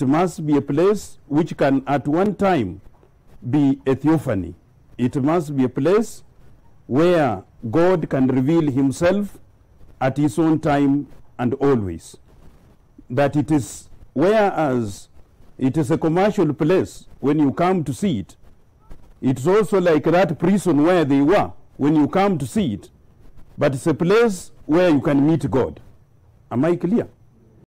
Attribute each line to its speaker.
Speaker 1: It must be a place which can at one time be a theophany. It must be a place where God can reveal himself at his own time and always. That it is, whereas it is a commercial place when you come to see it, it's also like that prison where they were when you come to see it, but it's a place where you can meet God. Am I clear?